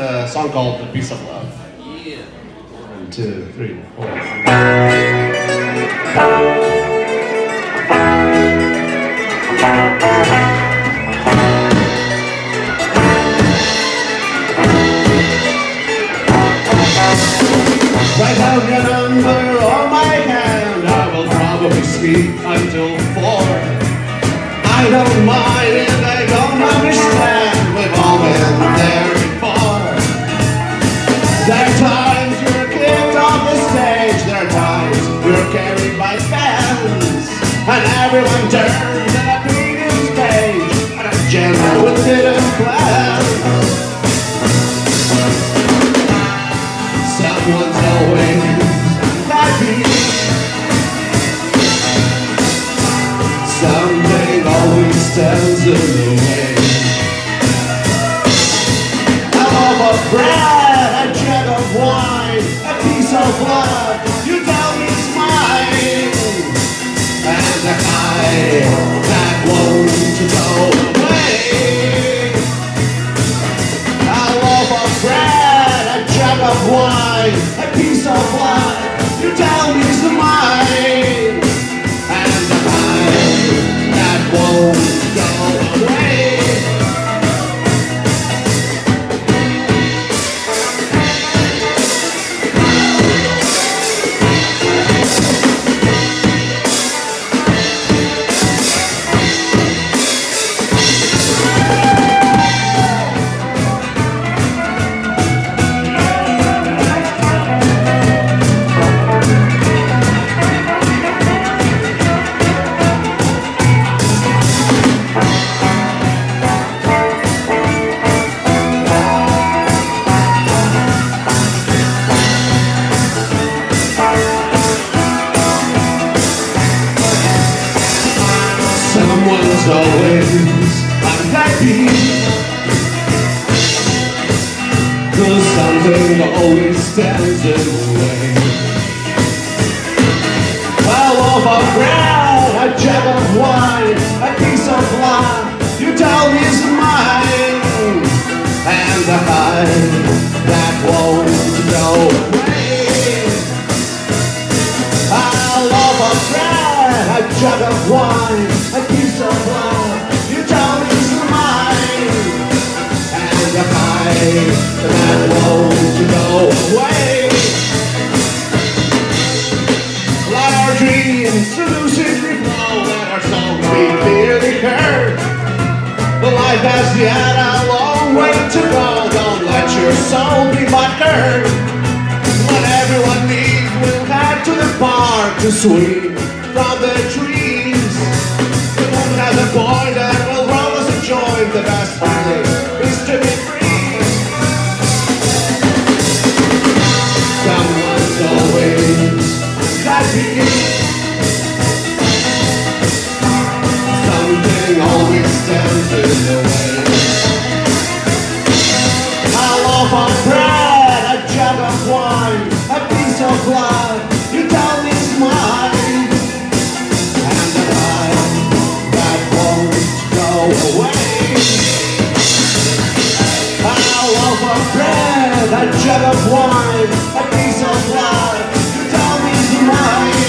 a song called "A Piece of Love." Yeah. One, two, three, four. Right down your number on my hand, I will probably speak until four. I don't mind There are times you're kicked off the stage, there are times you're carried by fans, and everyone turns at a beating stage, and a general didn't plan. Someone's always happy. Something always stands in the way. A piece of blood. Someone's always unhappy Cause something always stands in the way. A loaf of bread, a jug of wine, a piece of blood You tell me is mine. And the high that won't go away. A loaf of bread, a jug of wine, seductively flow, let our song. The life has yet a long way to go. Don't let your soul be buttered. When everyone leaves, we'll head to the park to swing from the trees. The moon has a boy that will roll us a. The best feeling loaf of bread, a jug of wine, a piece of blood. You tell me mine,